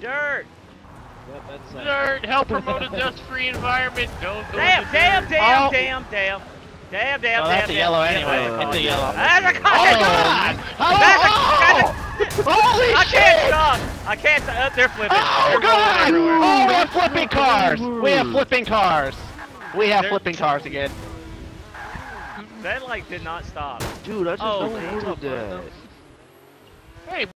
Dirt! Yep, that's uh, Nerd, help promote a dust-free environment. Don't go Damn, to the damn, dirt. damn, Oh. damn, damn. Damn, damn, Oh, damn, that's a yellow damn, anyway. damn. It's a yellow. That's a Oh, god. Oh, That's a, that's a, Holy I shit! I can't stop! I can't stop. Oh, they're flipping. Oh, they're God! everywhere. Oh, we have flipping cars! We have flipping cars! We have They're- flipping cars again. That like did not stop. dude, I just Oh, don't man. that. Hey,